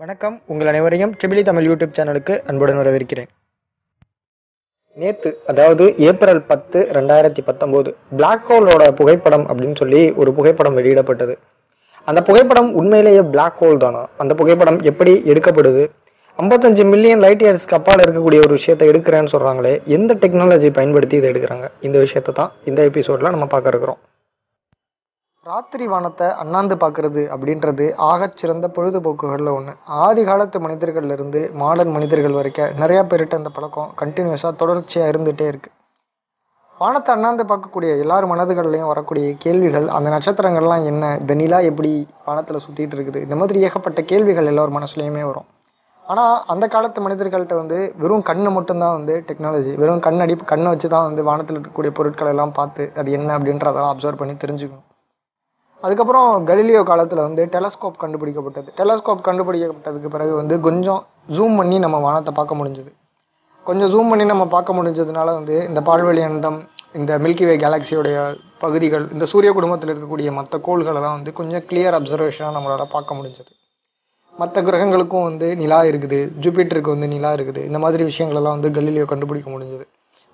வணக்கம். உங்கள் அனைவரையும் ட்ரிபிளி தமிழ் யூடியூப் சேனலுக்கு அன்புடன் வரவேற்கிறேன். நேத்து அதாவது ஏப்ரல் பத்து ரெண்டாயிரத்தி பத்தொம்போது பிளாக் ஹோலோட புகைப்படம் அப்படின்னு சொல்லி ஒரு புகைப்படம் வெளியிடப்பட்டது. அந்த புகைப்படம் உண்மையிலேயே பிளாக் ஹோல் தானா? அந்த புகைப்படம் எப்படி எடுக்கப்படுது? ஐம்பத்தஞ்சு மில்லியன் லைட் இயர்ஸ்க்கு அப்பால் இருக்கக்கூடிய ஒரு விஷயத்தை எடுக்கிறேன்னு சொல்கிறாங்களே எந்த டெக்னாலஜி பயன்படுத்தி இதை எடுக்கிறாங்க? இந்த விஷயத்தை தான் இந்த எபிசோடில் நம்ம பார்க்க இருக்கிறோம். ராத்திரி வானத்தை அண்ணாந்து பார்க்கறது அப்படின்றது ஆகச்சிறந்த பொழுதுபோக்குகளில் ஒன்று ஆதி காலத்து மனிதர்கள்லேருந்து மாடர்ன் மனிதர்கள் வரைக்கும் நிறையா பேர்கிட்ட அந்த பழக்கம் கண்டினியூஸாக தொடர்ச்சியாக இருந்துகிட்டே இருக்குது வானத்தை அண்ணாந்து பார்க்கக்கூடிய எல்லார் மனதுகள்லையும் வரக்கூடிய கேள்விகள் அந்த நட்சத்திரங்கள்லாம் என்ன இந்த நிலா எப்படி வானத்தில் சுற்றிட்டு இருக்குது இந்த மாதிரி ஏகப்பட்ட கேள்விகள் எல்லார் மனசுலையுமே வரும். ஆனால் அந்த காலத்து மனிதர்கள்ட்ட வந்து வெறும் கண்ணு மட்டும்தான் வந்து டெக்னாலஜி வெறும் கண்ணடி கண்ணை வச்சு தான் வந்து வானத்தில் இருக்கக்கூடிய பொருட்கள் எல்லாம் பார்த்து அது என்ன அப்படின்றதெல்லாம் அப்சர்வ் பண்ணி தெரிஞ்சுக்கணும். அதுக்கப்புறம் கலீலியோ காலத்தில் வந்து டெலஸ்கோப் கண்டுபிடிக்கப்பட்டது. டெலஸ்கோப் கண்டுபிடிக்கப்பட்டதுக்கு பிறகு வந்து கொஞ்சம் ஜூம் பண்ணி நம்ம வானத்தை பார்க்க முடிஞ்சது. கொஞ்சம் ஜூம் பண்ணி நம்ம பார்க்க முடிஞ்சதுனால வந்து இந்த பால்வெளி அண்டம் இந்த மில்கிவே கேலக்சியோடைய பகுதிகள் இந்த சூரிய குடும்பத்தில் இருக்கக்கூடிய மற்ற கோள்களெல்லாம் வந்து கொஞ்சம் கிளியர் அப்சர்வேஷனாக நம்மளால் பார்க்க முடிஞ்சது. மற்ற கிரகங்களுக்கும் வந்து நிலா இருக்குது ஜூபிட்டருக்கு வந்து நிலா இருக்குது இந்த மாதிரி விஷயங்களெல்லாம் வந்து கலீலியோ கண்டுபிடிக்க முடிஞ்சது.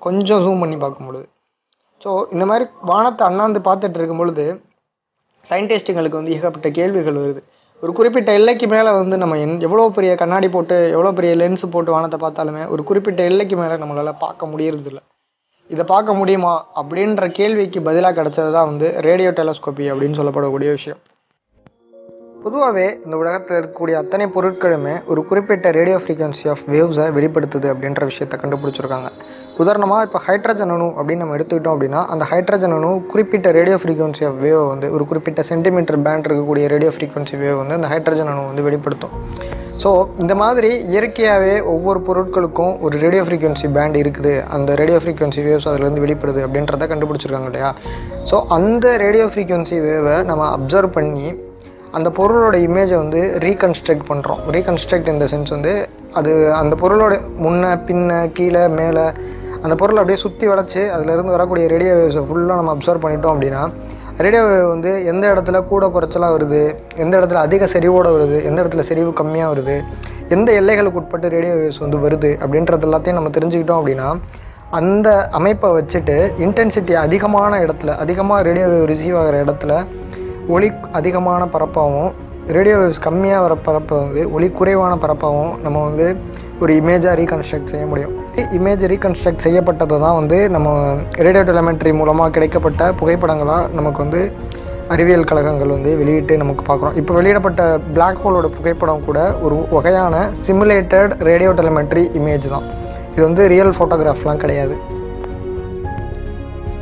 கொஞ்சம் ஜூம் பண்ணி பார்க்க முடியுது ஸோ இந்த மாதிரி வானத்தை அண்ணாந்து பார்த்துட்டு இருக்கும் பொழுது சயின்டிஸ்ட்டுங்களுக்கு வந்து ஏகப்பட்ட கேள்விகள் வருது. ஒரு குறிப்பிட்ட எல்லைக்கு மேலே வந்து நம்ம என் எவ்வளோ பெரிய கண்ணாடி போட்டு எவ்வளோ பெரிய லென்ஸ் போட்டு வானத்தை பார்த்தாலுமே ஒரு குறிப்பிட்ட எல்லைக்கு மேலே நம்மளால் பார்க்க முடியறதில்ல. இதை பார்க்க முடியுமா? அப்படின்ற கேள்விக்கு பதிலாக கிடைச்சது தான் வந்து ரேடியோ டெலஸ்கோப்பி அப்படின்னு சொல்லப்படக்கூடிய விஷயம். பொதுவாகவே இந்த உலகத்தில் இருக்கக்கூடிய அத்தனை பொருட்களுமே ஒரு குறிப்பிட்ட ரேடியோ ஃப்ரீக்வன்சி ஆஃப் வேவ்ஸை வெளிப்படுத்துது அப்படின்ற விஷயத்தை கண்டுபிடிச்சிருக்காங்க. உதாரணமாக இப்போ ஹைட்ரஜன் அணு அப்படின்னு நம்ம எடுத்துக்கிட்டோம் அப்படின்னா அந்த ஹைட்ரஜன் அணு குறிப்பிட்ட ரேடியோ ஃப்ரீக்வன்சி ஆஃப் வேவ் வந்து ஒரு குறிப்பிட்ட சென்டிமீட்டர் பேண்ட் இருக்கக்கூடிய ரேடியோ ஃப்ரீக்வன்சி வேவ் வந்து அந்த ஹைட்ரஜன் அணு வந்து வெளிப்படுத்தும். ஸோ இந்த மாதிரி இயற்கையாகவே ஒவ்வொரு பொருட்களுக்கும் ஒரு ரேடியோ ஃப்ரீக்வன்சி பேண்ட் இருக்குது. அந்த ரேடியோ ஃப்ரீக்வன்சி வேவ்ஸ் அதுலேருந்து வெளிப்படுது அப்படின்றத கண்டுபிடிச்சிருக்காங்க இல்லையா? ஸோ அந்த ரேடியோ ஃப்ரீக்வன்சி வேவை நம்ம அப்சர்வ் பண்ணி அந்த பொருளோட இமேஜை வந்து ரீகன்ஸ்ட்ரக்ட் பண்ணுறோம் ரீகன்ஸ்ட்ரக்ட் இந்த சென்ஸ் வந்து அது அந்த பொருளோட முன்ன பின்ன கீழே மேலே அந்த பொருளை அப்படியே சுற்றி வளைச்சி அதிலிருந்து வரக்கூடிய ரேடியோ வேவ்ஸை ஃபுல்லாக நம்ம அப்சர்வ் பண்ணிட்டோம் அப்படின்னா ரேடியோ வேவ் வந்து எந்த இடத்துல கூட குறைச்சலாக வருது எந்த இடத்துல அதிக செறிவோடு வருது எந்த இடத்துல செறிவு கம்மியாக வருது எந்த எல்லைகளுக்கு உட்பட்டு ரேடியோ வேவ்ஸ் வந்து வருது அப்படின்றது எல்லாத்தையும் நம்ம தெரிஞ்சுக்கிட்டோம் அப்படின்னா அந்த அமைப்பை வச்சுட்டு இன்டென்சிட்டி அதிகமான இடத்துல அதிகமாக ரேடியோ வேவ் ரிசீவ் ஆகிற இடத்துல ஒளி அதிகமான பரப்பாகவும் ரேடியோ வேவ்ஸ் கம்மியாக வர பரப்பை வந்து ஒளி குறைவான பரப்பாகவும் நம்ம வந்து ஒரு இமேஜாக ரீகன்ஸ்ட்ரக்ட் செய்ய முடியும். இமேஜ் ரீகன்ஸ்ட்ரக்ட் செய்யப்பட்டதை தான் வந்து நம்ம ரேடியோ டெலமெண்ட்ரி மூலமாக கிடைக்கப்பட்ட புகைப்படங்களாக நமக்கு வந்து அறிவியல் கழகங்கள் வந்து வெளியிட்டு நமக்கு பார்க்குறோம். இப்போ வெளியிடப்பட்ட பிளாக் ஹோலோட புகைப்படம் கூட ஒரு வகையான சிமுலேட்டட் ரேடியோ டெலிமெட்ரி இமேஜ் தான். இது வந்து ரியல் ஃபோட்டோகிராஃப்லாம் கிடையாது.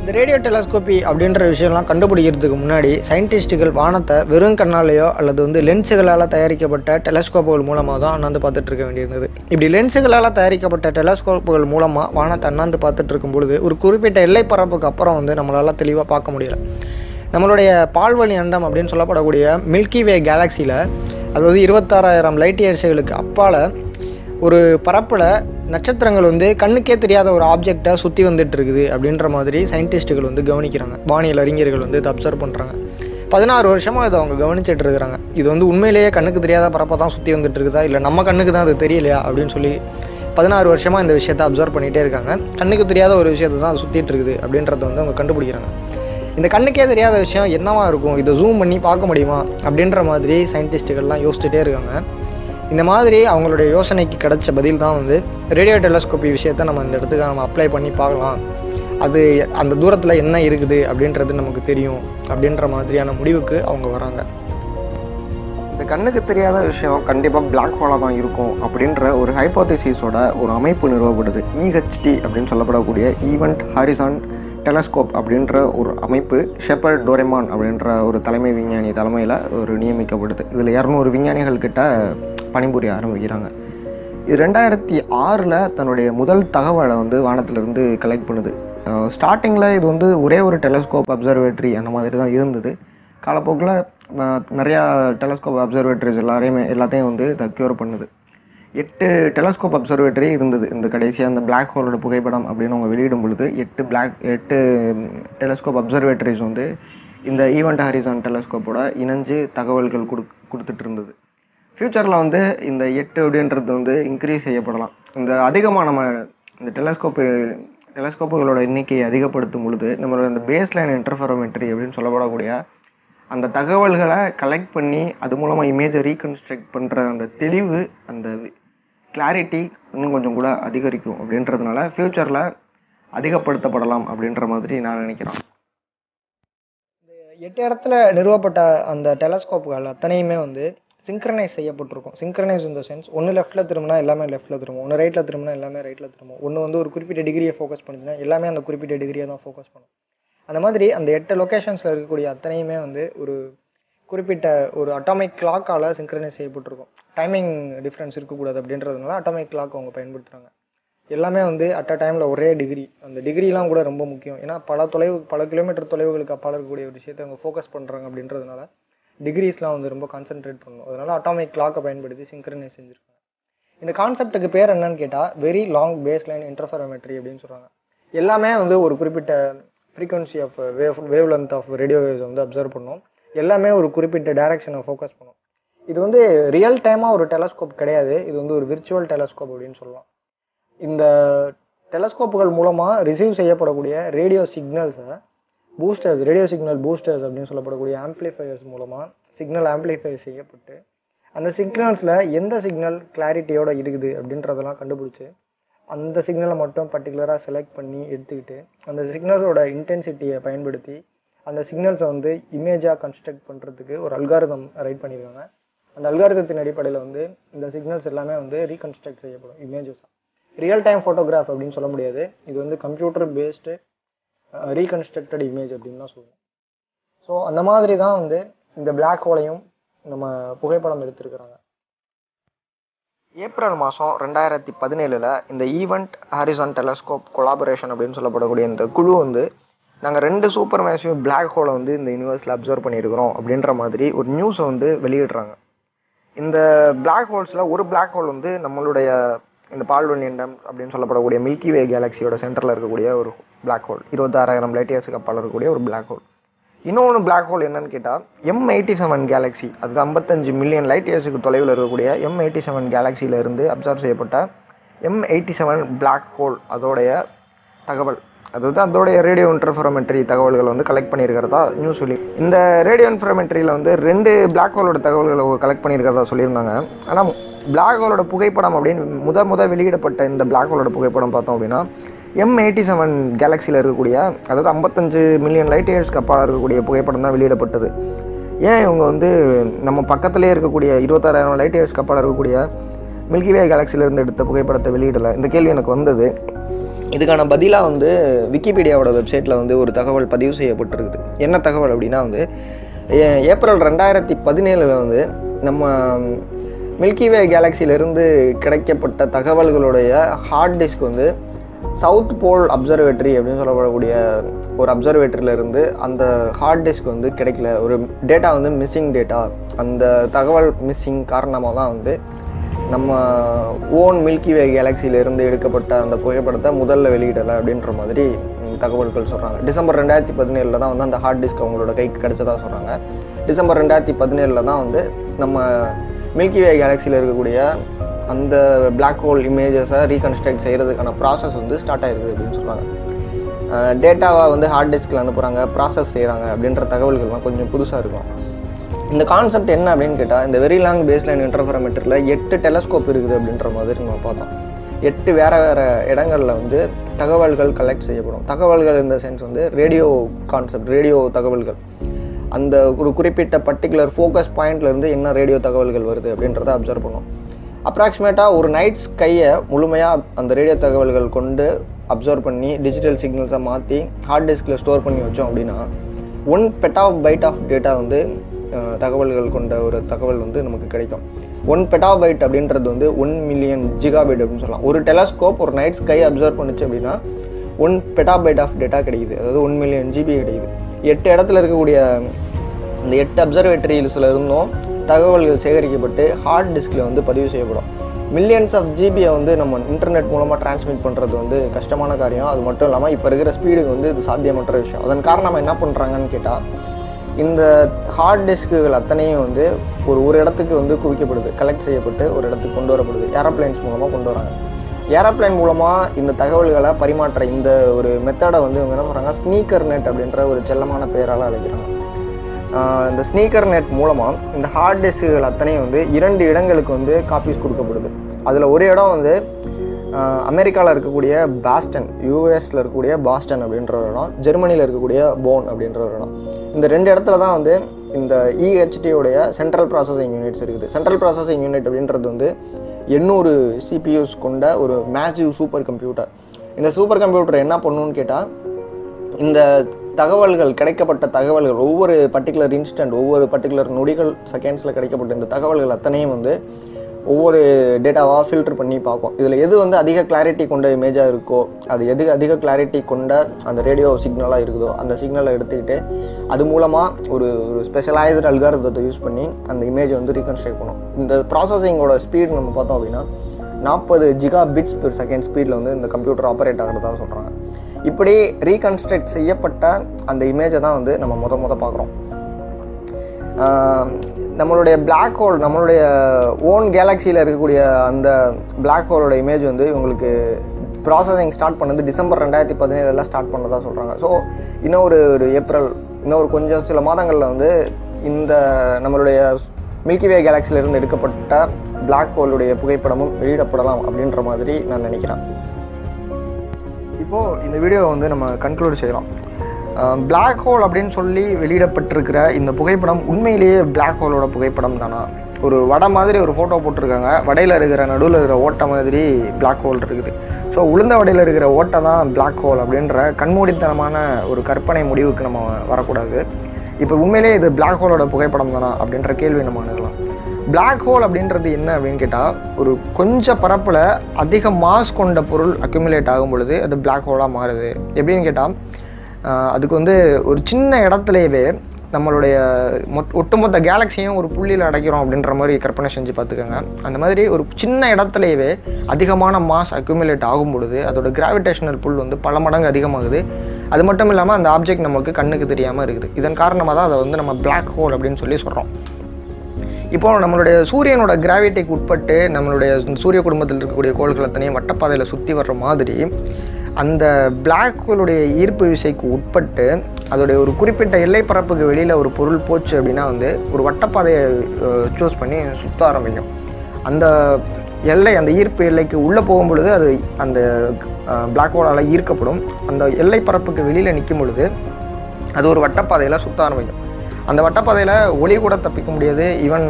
இந்த ரேடியோ டெலஸ்கோப்பி அப்படின்ற விஷயம்லாம் கண்டுபிடிக்கிறதுக்கு முன்னாடி சயின்டிஸ்ட்டுகள் வானத்தை வெறும் கண்ணாலேயோ அல்லது வந்து லென்ஸுகளால் தயாரிக்கப்பட்ட டெலஸ்கோப்புகள் மூலமாக தான் அண்ணாந்து பார்த்துட்டு இருக்க வேண்டியிருந்தது. இப்படி லென்ஸுகளால் தயாரிக்கப்பட்ட டெலஸ்கோப்புகள் மூலமாக வானத்தை அண்ணாந்து பார்த்துட்டு இருக்கும் பொழுது ஒரு குறிப்பிட்ட எல்லை பரப்புக்கு அப்புறம் வந்து நம்மளால் தெளிவாக பார்க்க முடியல. நம்மளுடைய பால்வழி அண்டம் அப்படின்னு சொல்லப்படக்கூடிய மில்கி வே கேலக்சியில் அதாவது இருபத்தாறாயிரம் லைட் இயர்ஸுகளுக்கு அப்பால் ஒரு பரப்பில் நட்சத்திரங்கள் வந்து கண்ணுக்கே தெரியாத ஒரு ஆப்ஜெக்டாக சுற்றி வந்துட்டு இருக்குது அப்படின்ற மாதிரி சயின்டிஸ்ட்டுகள் வந்து கவனிக்கிறாங்க. வானியல் அறிஞர்கள் வந்து இதை அப்சர்வ் பண்ணுறாங்க பதினாறு வருஷமாக இதை அவங்க கவனிச்சிட்டு இருக்கிறாங்க. இது வந்து உண்மையிலேயே கண்ணுக்கு தெரியாத பரப்பை தான் சுற்றி வந்துட்டு இருக்குதா இல்லை நம்ம கண்ணுக்கு தான் அது தெரியலையா? அப்படின்னு சொல்லி பதினாறு வருஷமாக இந்த விஷயத்தை அப்சர்வ் பண்ணிகிட்டே இருக்காங்க. கண்ணுக்கு தெரியாத ஒரு விஷயத்தை தான் சுற்றிட்டு இருக்குது அப்படின்றத வந்து அவங்க கண்டுபிடிக்கிறாங்க. இந்த கண்ணுக்கே தெரியாத விஷயம் என்னவா இருக்கும்? இதை ஜூம் பண்ணி பார்க்க முடியுமா? அப்படின்ற மாதிரி சயின்டிஸ்ட்டுகள்லாம் யோசிச்சுட்டே இருக்காங்க. இந்த மாதிரி அவங்களுடைய யோசனைக்கு கிடைச்ச பதில் தான் வந்து ரேடியோ டெலஸ்கோப்பி விஷயத்தை நம்ம இந்த இடத்துக்கு நம்ம அப்ளை பண்ணி பார்க்கலாம். அது அந்த தூரத்தில் என்ன இருக்குது அப்படின்றது நமக்கு தெரியும் அப்படின்ற மாதிரியான முடிவுக்கு அவங்க வராங்க. இந்த கண்ணுக்கு தெரியாத விஷயம் கண்டிப்பாக பிளாக் ஹோலாக தான் இருக்கும் அப்படின்ற ஒரு ஹைப்போதிசிஸோட ஒரு அமைப்பு நிறுவப்படுது. இஹெச்டி அப்படின்னு சொல்லப்படக்கூடிய ஈவெண்ட் ஹாரிசான் டெலஸ்கோப் அப்படின்ற ஒரு அமைப்பு ஷெப்பர் டோரெமான் அப்படின்ற ஒரு தலைமை விஞ்ஞானி தலைமையில் ஒரு நியமிக்கப்படுது. இதில் இரநூறு விஞ்ஞானிகள் கிட்ட பணிபுரிய ஆரம்பிக்கிறாங்க. இது ரெண்டாயிரத்தி ஆறில் தன்னுடைய முதல் தகவலை வந்து வானத்திலிருந்து கலெக்ட் பண்ணுது. ஸ்டார்டிங்கில் இது வந்து ஒரே ஒரு டெலஸ்கோப் அப்சர்வேட்டரி அந்த மாதிரி தான் இருந்தது. காலப்போக்கில் நிறையா டெலஸ்கோப் அப்சர்வேட்டரிஸ் எல்லாரையுமே எல்லாத்தையும் வந்து இதை க்யூர் பண்ணுது. எட்டு டெலஸ்கோப் அப்சர்வேட்டரி இருந்தது. இந்த கடைசியாக அந்த பிளாக் ஹோலோட புகைப்படம் அப்படின்னு அவங்க வெளியிடும் பொழுது எட்டு பிளாக் எட்டு டெலஸ்கோப் அப்சர்வேட்டரிஸ் வந்து இந்த ஈவெண்ட் ஹாரிசான் டெலஸ்கோப்போட இணைஞ்சு தகவல்கள் கொடு கொடுத்துட்டு இருந்தது. ஃப்யூச்சரில் வந்து இந்த எட்டு அப்படின்றது வந்து இன்க்ரீஸ் செய்யப்படலாம். இந்த அதிகமாக நம்ம இந்த டெலஸ்கோப்பு டெலஸ்கோப்புகளோட எண்ணிக்கையை அதிகப்படுத்தும் பொழுது நம்மளோட இந்த பேஸ் லைன் இன்டர்ஃபெரோமெட்ரி அப்படின்னு சொல்லப்படக்கூடிய அந்த தகவல்களை கலெக்ட் பண்ணி அது மூலமாக இமேஜை ரீகன்ஸ்ட்ரக்ட் பண்ணுற அந்த தெளிவு அந்த கிளாரிட்டி இன்னும் கொஞ்சம் கூட அதிகரிக்கும் அப்படின்றதுனால ஃப்யூச்சரில் அதிகப்படுத்தப்படலாம் அப்படின்ற மாதிரி நான் நினைக்கிறேன். எட்டு இடத்துல நிறுவப்பட்ட அந்த டெலஸ்கோப்புகள் அத்தனையுமே வந்து சிங்க்ரனைஸ் செய்யப்பட்டிருக்கும். சிங்க்ரனைஸ் இந்த சென்ஸ் ஒன்று லெஃப்ட்டில் திரும்பினா எல்லாமே லெஃப்ட்டில் திரும்பும். ஒன்று ரைட்டில் திரும்பினா எல்லாமே ரைட்டில் திரும்பும். ஒன்று வந்து ஒரு குறிப்பிட்ட டிகிரியை ஃபோக்கஸ் பண்ணுச்சுன்னா எல்லாமே அந்த குறிப்பிட்ட டிகிரியை தான் ஃபோக்கஸ் பண்ணும். அந்த மாதிரி அந்த எட்டு லொக்கேஷன்ஸில் இருக்கக்கூடிய அத்தனையுமே வந்து ஒரு குறிப்பிட்ட ஒரு அட்டாமிக் கிளாக்கால் சிங்க்ரனைஸ் செய்யப்பட்டிருக்கும். டைமிங் டிஃப்ரென்ஸ் இருக்கக்கூடாது அப்படின்றதுனால அட்டாமிக் கிளாக் அவங்க பயன்படுத்துகிறாங்க எல்லாமே வந்து அட் அ டைமில் ஒரே டிகிரி அந்த டிகிரிலாம் கூட ரொம்ப முக்கியம். ஏன்னா பல தொலைவு பல கிலோமீட்டர் தொலைவுகளுக்கு அப்பால் இருக்கக்கூடிய ஒரு விஷயத்தை அவங்க ஃபோக்கஸ் பண்ணுறாங்க அப்படின்றதுனால டிகிரிஸ்லாம் வந்து ரொம்ப கான்சென்ட்ரேட் பண்ணணும். அதனால அட்டாமிக் கிளாக்கை பயன்படுத்தி சிங்க்ரனைஸ் செஞ்சுருக்காங்க இந்த கான்செப்ட்டுக்கு பேர் என்னன்னு கேட்டால் very long base line interferometry அப்படின்னு சொல்கிறாங்க எல்லாமே வந்து ஒரு குறிப்பிட்ட frequency of wave wavelength of radio waves வந்து அப்சர்வ் பண்ணும். எல்லாமே ஒரு குறிப்பிட்ட டேரக்ஷனை ஃபோக்கஸ் பண்ணும். இது வந்து ரியல் டைமாக ஒரு டெலஸ்கோப் கிடையாது. இது வந்து ஒரு விர்ச்சுவல் டெலஸ்கோப் அப்படின்னு சொல்லலாம். இந்த டெலஸ்கோப்புகள் மூலமாக ரிசீவ் செய்யப்படக்கூடிய ரேடியோ சிக்னல்ஸை பூஸ்டர்ஸ் ரேடியோ சிக்னல் பூஸ்டர்ஸ் அப்படின்னு சொல்லப்படக்கூடிய ஆம்ப்ளிஃபையர்ஸ் மூலமாக சிக்னல் ஆம்ப்ளிஃபை செய்யப்பட்டு அந்த சிக்னல்ஸில் எந்த சிக்னல் கிளாரிட்டியோட இருக்குது அப்படின்றதெல்லாம் கண்டுபிடிச்சி அந்த சிக்னலை மட்டும் பர்டிகுலராக செலக்ட் பண்ணி எடுத்துக்கிட்டு அந்த சிக்னல்ஸோட இன்டென்சிட்டியை பயன்படுத்தி அந்த சிக்னல்ஸை வந்து இமேஜாக கன்ஸ்ட்ரக்ட் பண்ணுறதுக்கு ஒரு அல்காரதம் ரைட் பண்ணியிருக்காங்க. அந்த அல்காரிதத்தின் அடிப்படையில் வந்து இந்த சிக்னல்ஸ் எல்லாமே வந்து ரீகன்ஸ்ட்ரக்ட் செய்யப்படும் இமேஜஸாக ரியல் டைம் ஃபோட்டோகிராஃப் அப்படின்னு சொல்ல முடியாது. இது வந்து கம்ப்யூட்டர் பேஸ்டு ரீகன்ஸ்ட்ரக்டட் இமேஜ் அப்படின்னு தான் சொல்லுவோம். ஸோ அந்த மாதிரி தான் வந்து இந்த பிளாக் ஹோலையும் நம்ம புகைப்படம் எடுத்திருக்கிறாங்க. ஏப்ரல் மாதம் ரெண்டாயிரத்தி பதினேழில் இந்த ஈவெண்ட் ஹாரிசான் டெலஸ்கோப் கொலாபரேஷன் அப்படின்னு சொல்லப்படக்கூடிய இந்த குழு வந்து நாங்கள் ரெண்டு சூப்பர் மேசிவ் பிளாக் ஹோலை வந்து இந்த யூனிவர்ஸில் அப்சர்வ் பண்ணியிருக்கிறோம் அப்படின்ற மாதிரி ஒரு நியூஸை வந்து வெளியிடுறாங்க. இந்த பிளாக் ஹோல்ஸில் ஒரு பிளாக் ஹோல் வந்து நம்மளுடைய இந்த பால்வெண்ணியம் அப்படின்னு சொல்லப்படக்கூடிய மில்கி வே கேலக்சியோட சென்டரில் இருக்கக்கூடிய ஒரு பிளாக் ஹோல் இருபத்தாறாயிரம் லைட் இயர்ஸுக்கு அப்பால் இருக்கக்கூடிய ஒரு பிளாக் ஹோல் இன்னொன்று பிளாக் ஹோல் என்னன்னு கேட்டால் எம் எயிட்டி செவன் கேலக்ஸி அது ஐம்பத்தஞ்சு மில்லியன் லைட் இயர்ஸுக்கு தொலைவில் இருக்கக்கூடிய எம் எயிட்டி செவன் கேலக்சியிலிருந்து அப்சர்வ் செய்யப்பட்ட M eighty seven black hole அதோடைய தகவல். அதாவது அதோடைய ரேடியோ இன்டர்ஃபெரோமெட்ரி தகவல்கள் வந்து கலெக்ட் பண்ணியிருக்கிறதா நியூஸ் சொல்லி இந்த ரேடியோ இன்ஃபர்மெட்ரியில் வந்து ரெண்டு பிளாக் ஹோலோட தகவல்களை கலெக்ட் பண்ணியிருக்கிறதா சொல்லியிருந்தாங்க. ஆனால் பிளாக் ஹோலோட புகைப்படம் அப்படின்னு முத முத வெளியிடப்பட்ட இந்த பிளாக் ஹோலோட புகைப்படம் பார்த்தோம் அப்படின்னா எம் எயிட்டி செவன் கேலக்சியில் இருக்கக்கூடிய அதாவது ஐம்பத்தஞ்சு மில்லியன் லைட் இயர்ஸ்க்கு அப்பால் இருக்கக்கூடிய புகைப்படம் தான் வெளியிடப்பட்டது. ஏன் இவங்க வந்து நம்ம பக்கத்துலேயே இருக்கக்கூடிய இருபத்தாறாயிரம் லைட் இயர்ஸ்க்கு அப்பால் இருக்கக்கூடிய மில்கிவே கேலக்சியிலேருந்து எடுத்த புகைப்படத்தை வெளியிடலை? இந்த கேள்வி எனக்கு வந்தது. இதுக்கான பதிலாக வந்து விக்கிபீடியாவோட வெப்சைட்டில் வந்து ஒரு தகவல் பதிவு செய்யப்பட்டிருக்குது. என்ன தகவல் அப்படின்னா வந்து ஏ- ஏப்ரல் ரெண்டாயிரத்தி பதினேழில் வந்து நம்ம மில்கிவே கேலக்சியிலிருந்து கிடைக்கப்பட்ட தகவல்களுடைய ஹார்ட் டிஸ்க் வந்து சவுத் போல் அப்சர்வேட்டரி அப்படின்னு சொல்லப்படக்கூடிய ஒரு அப்சர்வேட்டரியிலிருந்து அந்த ஹார்ட் டிஸ்க் வந்து கிடைக்கல. ஒரு டேட்டா வந்து மிஸ்ஸிங் டேட்டா அந்த தகவல் மிஸ்ஸிங் காரணமாக தான் வந்து நம்ம ஓன் மில்கிவே கேலக்சியிலிருந்து எடுக்கப்பட்ட அந்த புகைப்படத்தை முதல்ல வெளியிடலை அப்படின்ற மாதிரி தகவல்கள் சொல்கிறாங்க டிசம்பர் ரெண்டாயிரத்தி பதினேழில் தான் வந்து அந்த ஹார்ட் டிஸ்க் அவங்களோட கைக்கு கிடச்சதாக சொல்கிறாங்க டிசம்பர் ரெண்டாயிரத்தி பதினேழில் தான் வந்து நம்ம மில்கிவே கேலக்சியில் இருக்கக்கூடிய அந்த பிளாக் ஹோல் இமேஜஸை ரீகன்ஸ்ட்ரக்ட் செய்கிறதுக்கான ப்ராசஸ் வந்து ஸ்டார்ட் ஆயிருக்குது அப்படின்னு சொல்கிறாங்க டேட்டாவை வந்து ஹார்ட் டிஸ்கில் அனுப்புகிறாங்க ப்ராசஸ் செய்கிறாங்க அப்படின்ற தகவல்கள்லாம் கொஞ்சம் புதுசாக இருக்கும். இந்த கான்செப்ட் என்ன அப்படின்னு கேட்டால் இந்த வெரி லாங் பேஸ்லைன் இன்டர்ஃபரமீட்டரில் எட்டு டெலஸ்கோப் இருக்குது அப்படின்ற மாதிரி நம்ம பார்த்தோம். எட்டு வேறு வேறு இடங்களில் வந்து தகவல்கள் கலெக்ட் செய்யப்படும். தகவல்கள் இந்த சென்ஸ் வந்து ரேடியோ கான்செப்ட் ரேடியோ தகவல்கள். அந்த ஒரு குறிப்பிட்ட பர்டிகுலர் ஃபோக்கஸ் பாயிண்ட்லேருந்து என்ன ரேடியோ தகவல்கள் வருது அப்படின்றத அப்சர்வ் பண்ணும். அப்ராக்சிமேட்டாக ஒரு நைட் ஸ்கையை முழுமையாக அந்த ரேடியோ தகவல்கள் கொண்டு அப்சர்வ் பண்ணி டிஜிட்டல் சிக்னல்ஸை மாற்றி ஹார்ட் டிஸ்கில் ஸ்டோர் பண்ணி வச்சோம் அப்படின்னா one petabyte of data வந்து தகவல்கள் கொண்ட ஒரு தகவல் வந்து நமக்கு கிடைக்கும். ஒன் பெட்டாபைட் அப்படின்றது வந்து ஒன் மில்லியன் ஜிகாபைட் அப்படின்னு சொல்லலாம். ஒரு டெலஸ்கோப் ஒரு நைட் ஸ்கை அப்சர்வ் பண்ணுச்சு அப்படின்னா ஒன் பெட்டாபைட் ஆஃப் டேட்டா கிடைக்குது. அதாவது ஒன் மில்லியன் ஜிபி கிடைக்குது. எட்டு இடத்துல இருக்கக்கூடிய இந்த எட்டு அப்சர்வேட்டரிஸ்ல இருந்தும் தகவல்கள் சேகரிக்கப்பட்டு ஹார்ட் டிஸ்கில் வந்து பதிவு செய்யப்படும். மில்லியன்ஸ் ஆஃப் ஜிபியை வந்து நம்ம இன்டர்நெட் மூலமாக டிரான்ஸ்மிட் பண்ணுறது வந்து கஷ்டமான காரியம். அது மட்டும் இல்லாமல் இப்போ இருக்கிற ஸ்பீடுக்கு வந்து இது சாத்தியமற்ற விஷயம். அதன் காரணமாக என்ன பண்ணுறாங்கன்னு கேட்டால் இந்த ஹார்ட் டிஸ்க்குகள் அத்தனையும் வந்து ஒரு ஒரு இடத்துக்கு வந்து குவிக்கப்படுது. கலெக்ட் செய்யப்பட்டு ஒரு இடத்துக்கு கொண்டு வரப்படுது. ஏரோப்ளைன்ஸ் மூலமாக கொண்டு வராங்க. ஏரோப்ளைன் மூலமாக இந்த தகவல்களை பரிமாற்ற இந்த ஒரு மெத்தடை வந்து இவங்க என்ன சொல்கிறாங்க ஸ்னீக்கர் நெட் அப்படின்ற ஒரு செல்லமான பெயரால் அழைக்கிறாங்க. இந்த ஸ்னீக்கர் நெட் மூலமாக இந்த ஹார்ட் டிஸ்க்குகள் அத்தனையும் வந்து இரண்டு இடங்களுக்கு வந்து காப்பீஸ் கொடுக்கப்படுது. அதில் ஒரு இடம் வந்து அமெரிக்காவில் இருக்கக்கூடிய பாஸ்டன் யூஎஸில் இருக்கக்கூடிய பாஸ்டன் அப்படின்ற ஒரு இடம் ஜெர்மனியில் இருக்கக்கூடிய போன் அப்படின்ற ஒரு இடம். இந்த ரெண்டு இடத்துல தான் வந்து இந்த இஹெச்டியோடைய சென்ட்ரல் ப்ராசஸிங் யூனிட்ஸ் இருக்குது. சென்ட்ரல் ப்ராசஸிங் யூனிட் அப்படின்றது வந்து எண்ணூறு சிபியூஸ் கொண்ட ஒரு மேசிவ் சூப்பர் கம்ப்யூட்டர் இந்த சூப்பர் கம்ப்யூட்டர் என்ன பண்ணுன்னு கேட்டால் இந்த தகவல்கள் கிடைக்கப்பட்ட தகவல்கள் ஒவ்வொரு பர்டிகுலர் இன்ஸ்டன்ட் ஒவ்வொரு பர்டிகுலர் நொடிகள் செகண்ட்ஸில் கிடைக்கப்பட்ட இந்த தகவல்கள் அத்தனையும் வந்து ஒவ்வொரு டேட்டாவாக ஃபில்டர் பண்ணி பார்க்கும் இதில் எது வந்து அதிக கிளாரிட்டி கொண்ட இமேஜாக இருக்கோ அது எது அதிக கிளாரிட்டி கொண்ட அந்த ரேடியோ சிக்னலாக இருக்குதோ அந்த சிக்னலை எடுத்துக்கிட்டு அது மூலமாக ஒரு ஒரு ஸ்பெஷலைஸ்டு அல்காரதத்தை யூஸ் பண்ணி அந்த இமேஜை வந்து ரீகன்ஸ்ட்ரக்ட் பண்ணும் இந்த ப்ராசஸிங்கோட ஸ்பீட் நம்ம பார்த்தோம் அப்படின்னா நாற்பது ஜிகா பிட்ஸ் பெர் செகண்ட் ஸ்பீடில் வந்து இந்த கம்ப்யூட்டர் ஆப்ரேட் ஆகிறதா சொல்கிறாங்க இப்படி ரீகன்ஸ்ட்ரக்ட் செய்யப்பட்ட அந்த இமேஜை தான் வந்து நம்ம மொத மொதல் பார்க்குறோம். நம்மளுடைய பிளாக் ஹோல் நம்மளுடைய ஓன் கேலக்சியில் இருக்கக்கூடிய அந்த பிளாக் ஹோலோட இமேஜ் வந்து இவங்களுக்கு ப்ராசஸிங் ஸ்டார்ட் பண்ணது டிசம்பர் ரெண்டாயிரத்தி பதினேழுல ஸ்டார்ட் பண்ணதாக சொல்கிறாங்க ஸோ இன்னும் ஒரு ஒரு ஏப்ரல் இன்னும் ஒரு கொஞ்சம் சில மாதங்களில் வந்து இந்த நம்மளுடைய மில்கிவே கேலக்சியிலிருந்து எடுக்கப்பட்ட பிளாக் ஹோலுடைய புகைப்படமும் வெளியிடப்படலாம் அப்படின்ற மாதிரி நான் நினைக்கிறேன். இப்போது இந்த வீடியோவை வந்து நம்ம கன்க்ளூட் செய்யலாம். பிளாக் ஹோல் அப்படின்னு சொல்லி வெளியிடப்பட்டிருக்கிற இந்த புகைப்படம் உண்மையிலேயே பிளாக் ஹோலோட புகைப்படம் தானா? ஒரு வடை மாதிரி ஒரு ஃபோட்டோ போட்டிருக்காங்க. வடையில் இருக்கிற நடுவில் இருக்கிற ஓட்டை மாதிரி பிளாக் ஹோல் இருக்குது. ஸோ உளுந்த வடையில் இருக்கிற ஓட்டை தான் பிளாக் ஹோல் அப்படின்ற கண்மூடித்தனமான ஒரு கற்பனை முடிவுக்கு நம்ம வரக்கூடாது. இப்போ உண்மையிலேயே இது பிளாக் ஹோலோட புகைப்படம் தானா? அப்படின்ற கேள்வி நம்ம அணுகலாம். பிளாக் ஹோல் அப்படின்றது என்ன அப்படின்னு கேட்டால் ஒரு கொஞ்சம் பரப்பில் அதிக மாஸ் கொண்ட பொருள் அக்யூமுலேட் ஆகும் பொழுது அது பிளாக் ஹோலாக மாறுது. எப்படின்னு கேட்டால் அதுக்கு வந்து ஒரு சின்ன இடத்துலையவே நம்மளுடைய மொத் ஒட்டுமொத்த கேலக்ஸியும் ஒரு புள்ளியில் அடைக்கிறோம் அப்படின்ற மாதிரி கற்பனை செஞ்சு பார்த்துக்கோங்க. அந்த மாதிரி ஒரு சின்ன இடத்துலையவே அதிகமான மாஸ் அக்யூமுலேட் ஆகும் பொழுது அதோட கிராவிடேஷனல் புல் வந்து பல மடங்கு அதிகமாகுது. அது மட்டும் இல்லாமல் அந்த ஆப்ஜெக்ட் நமக்கு கண்ணுக்கு தெரியாமல் இருக்குது. இதன் காரணமாக தான் அதை வந்து நம்ம பிளாக் ஹோல் அப்படின்னு சொல்லி சொல்கிறோம் இப்போ நம்மளுடைய சூரியனோட கிராவிட்டிக்கு உட்பட்டு நம்மளுடைய சூரிய குடும்பத்தில் இருக்கக்கூடிய கோள்கள் அத்தனையும் வட்டப்பாதையில் சுற்றி வர்ற மாதிரி அந்த பிளாக் ஹோலுடைய ஈர்ப்பு விசைக்கு உட்பட்டு அதோடைய ஒரு குறிப்பிட்ட எல்லைப்பரப்புக்கு வெளியில் ஒரு பொருள் போச்சு அப்படின்னா வந்து ஒரு வட்டப்பாதையை சூஸ் பண்ணி சுற்ற ஆரம்பிக்கும். அந்த எல்லை அந்த ஈர்ப்பு எல்லைக்கு உள்ளே போகும் பொழுது அது அந்த பிளாக் ஹோலால் ஈர்க்கப்படும். அந்த எல்லைப்பரப்புக்கு வெளியில் நிற்கும் பொழுது அது ஒரு வட்டப்பாதையில் சுற்ற ஆரம்பிக்கும். அந்த வட்டப்பாதையில் ஒளி கூட தப்பிக்க முடியாது. ஈவன்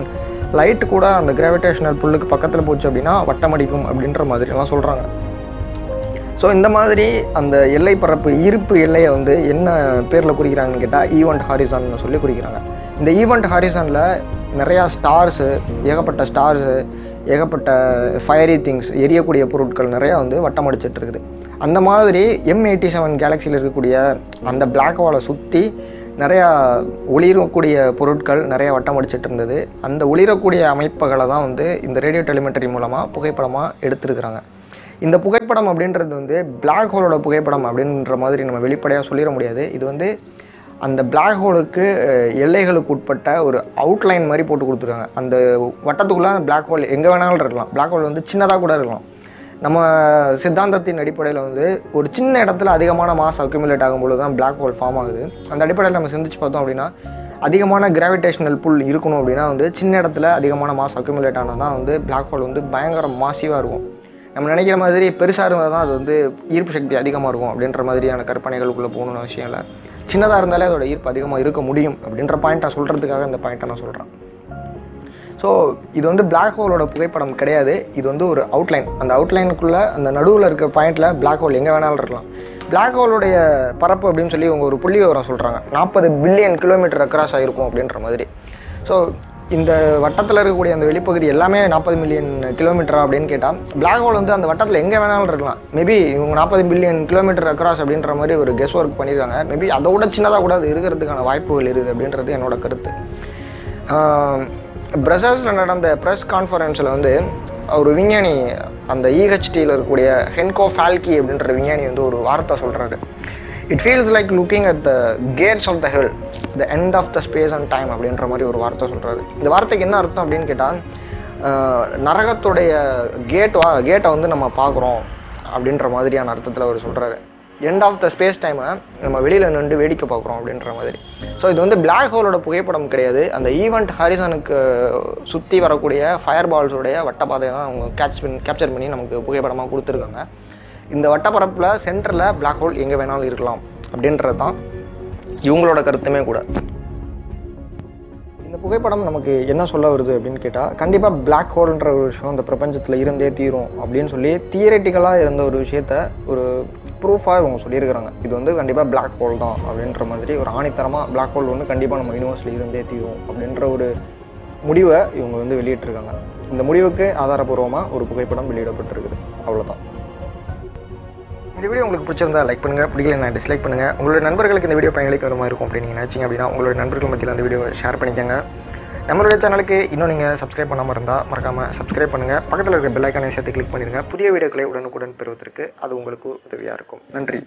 லைட் கூட அந்த கிராவிடேஷனல் புல்லுக்கு பக்கத்தில் போச்சு அப்படின்னா வட்டமடிக்கும் அப்படின்ற மாதிரிலாம் சொல்கிறாங்க ஸோ இந்த மாதிரி அந்த எல்லை பரப்பு ஈர்ப்பு எல்லையை வந்து என்ன பேரில் குறிக்கிறாங்கன்னு கேட்டால் ஈவெண்ட் ஹாரிசான்னு சொல்லி குறிக்கிறாங்க. இந்த ஈவெண்ட் ஹாரிசானில் நிறையா ஸ்டார்ஸு ஏகப்பட்ட ஸ்டார்ஸு ஏகப்பட்ட ஃபயரி திங்ஸ் எரியக்கூடிய பொருட்கள் நிறையா வந்து வட்டம் அடிச்சிட்டு இருக்குது அந்த மாதிரி எம் எயிட்டி செவன் கேலக்சியில் இருக்கக்கூடிய அந்த பிளாக் ஹோலை சுற்றி நிறையா ஒளிரக்கூடிய பொருட்கள் நிறையா வட்டம் அடிச்சிட்டு இருந்தது அந்த ஒளிரக்கூடிய அமைப்புகளை தான் வந்து இந்த ரேடியோ டெலிமெட்ரி மூலமாக புகைப்படமாக எடுத்துருக்குறாங்க. இந்த புகைப்படம் அப்படின்றது வந்து பிளாக் ஹோலோட புகைப்படம் அப்படின்ற மாதிரி நம்ம வெளிப்படையாக சொல்லிட முடியாது. இது வந்து அந்த பிளாக் ஹோலுக்கு எல்லைகளுக்கு உட்பட்ட ஒரு அவுட்லைன் மாதிரி போட்டு கொடுத்துருக்காங்க. அந்த வட்டத்துக்குள்ளே பிளாக் ஹோல் எங்கே வேணாலும் இருக்கலாம். பிளாக் ஹோல் வந்து சின்னதாக கூட இருக்கலாம். நம்ம சித்தாந்தத்தின் அடிப்படையில் வந்து ஒரு சின்ன இடத்துல அதிகமான மாஸ் அக்யூமுலேட் ஆகும்போது தான் பிளாக் ஹோல் ஃபார்ம் ஆகுது. அந்த அடிப்படையில் நம்ம சிந்திச்சு பார்த்தோம் அப்படின்னா அதிகமான கிராவிடேஷனல் புல் இருக்கணும் அப்படின்னா வந்து சின்ன இடத்துல அதிகமான மாஸ் அக்யூமுலேட் ஆனால் தான் வந்து பிளாக் ஹோல் வந்து பயங்கர மாசிவாக இருக்கும். நம்ம நினைக்கிற மாதிரி பெருசாக இருந்தால் தான் அது வந்து ஈர்ப்பு சக்தி அதிகமாக இருக்கும் அப்படின்ற மாதிரியான கற்பனைகளுக்குள்ளே போகணும்னு விஷயம் இல்லை. சின்னதாக இருந்தாலே அதோட ஈர்ப்பு அதிகமாக இருக்க முடியும் அப்படின்ற பாயிண்ட்டை சொல்கிறதுக்காக இந்த பாயிண்ட்டை நான் சொல்கிறேன் ஸோ இது வந்து பிளாக் ஹோலோட புகைப்படம் கிடையாது. இது வந்து ஒரு அவுட்லைன் அந்த அவுட்லைனுக்குள்ளே அந்த நடுவில் இருக்கிற பாயிண்ட்டில் பிளாக் ஹோல் எங்கே வேணாலும் இருக்கலாம். பிளாக் ஹோலுடைய பரப்பு அப்படின்னு சொல்லி இவங்க ஒரு புள்ளி விவரம் சொல்கிறாங்க நாற்பது பில்லியன் கிலோமீட்டர் அக்ராஸ் ஆகிருக்கும் அப்படின்ற மாதிரி. ஸோ இந்த வட்டத்தில் இருக்கக்கூடிய அந்த வெளிப்பகுதி எல்லாமே நாற்பது மில்லியன் கிலோமீட்டரா அப்படின்னு கேட்டால் பிளாக் ஹோல் வந்து அந்த வட்டத்தில் எங்கே வேணாலும் இருக்கலாம். மேபி இவங்க நாற்பது மில்லியன் கிலோமீட்டர் அக்ராஸ் அப்படின்ற மாதிரி ஒரு கெஸ் ஒர்க் பண்ணியிருக்காங்க மேபி அதை விட சின்னதாக கூட அது இருக்கிறதுக்கான வாய்ப்புகள் இருக்குது அப்படின்றது என்னோட கருத்து. பிரசல்ஸில் நடந்த ப்ரெஸ் கான்ஃபரன்ஸில் வந்து ஒரு விஞ்ஞானி அந்த இஹெச்டியில் இருக்கக்கூடிய ஹென்கோ ஃபால்கி அப்படின்ற விஞ்ஞானி வந்து ஒரு வார்த்தை சொல்கிறாரு it feels like looking at the gates of the hell the end of the space and time அப்படின்ற மாதிரி ஒரு வார்த்தை சொல்கிறாரு இந்த வார்த்தைக்கு என்ன அர்த்தம் அப்படின்னு கேட்டால் நரகத்துடைய கேட் வா கேட்டை வந்து நம்ம பார்க்குறோம் அப்படின்ற மாதிரியான அர்த்தத்தில் அவர் சொல்கிறாரு எண்ட் ஆஃப் த ஸ்பேஸ் டைமை நம்ம வெளியில் நின்று வேடிக்கை பார்க்குறோம் அப்படின்ற மாதிரி. ஸோ இது வந்து பிளாக் ஹோலோட புகைப்படம் கிடையாது. அந்த ஈவெண்ட் ஹாரிசனுக்கு சுற்றி வரக்கூடிய ஃபயர் பால்ஸோடைய வட்டப்பாதையை தான் அவங்க கேட்ச் பண்ணி கேப்சர் பண்ணி நமக்கு புகைப்படமாக கொடுத்துருக்காங்க. இந்த வட்டப்பரப்பில் சென்டரில் பிளாக் ஹோல் எங்கே வேணாலும் இருக்கலாம் அப்படின்றது தான் இவங்களோட கருத்துமே கூட. இந்த புகைப்படம் நமக்கு என்ன சொல்ல வருது அப்படின்னு கேட்டால் கண்டிப்பாக பிளாக் ஹோல்ன்ற ஒரு விஷயம் இந்த பிரபஞ்சத்தில் இருந்தே தீரும் அப்படின்னு சொல்லி தியரட்டிக்கலாக இருந்த ஒரு விஷயத்த ஒரு ப்ரூஃபாக இவங்க சொல்லியிருக்கிறாங்க. இது வந்து கண்டிப்பாக பிளாக் ஹோல் தான் அப்படின்ற மாதிரி ஒரு ஆணித்தரமாக பிளாக் ஹோல் வந்து கண்டிப்பாக நம்ம யூனிவர்ஸில் இருந்தே தீரும் அப்படின்ற ஒரு முடிவை இவங்க வந்து வெளியிட்டிருக்காங்க. இந்த முடிவுக்கு ஆதாரபூர்வமாக ஒரு புகைப்படம் வெளியிடப்பட்டிருக்குது. அவ்வளோதான் இந்த வீடியோ உங்களுக்கு பிடிச்சிருந்தா லைக் பண்ணுங்க. பிடிக்கலன்னா டிஸ்லைக் பண்ணுங்கள் உங்களோட நண்பர்களுக்கு இந்த வீடியோ பயனளிக்கிற மாதிரி இருக்கும் அப்படின்னு நீங்கள் நினைச்சீங்க அப்படின்னா உங்களோட நண்பர்கள் மத்தியில் அந்த வீடியோ ஷேர் பண்ணிக்கோங்க. நம்மளுடைய சேனலுக்கு இன்னும் நீங்கள் சப்ஸ்கிரைப் பண்ணாமல் இருந்தால் மறக்காமல் சப்ஸ்கிரைப் பண்ணுங்கள் பக்கத்தில் இருக்கிற பெல் ஐக்கானை சேர்த்து கிளிக் பண்ணிடுங்க. புதிய வீடியோக்களை உடனுக்குடன் பெறுவதற்கு அது உங்களுக்கு உதவியாக இருக்கும். நன்றி.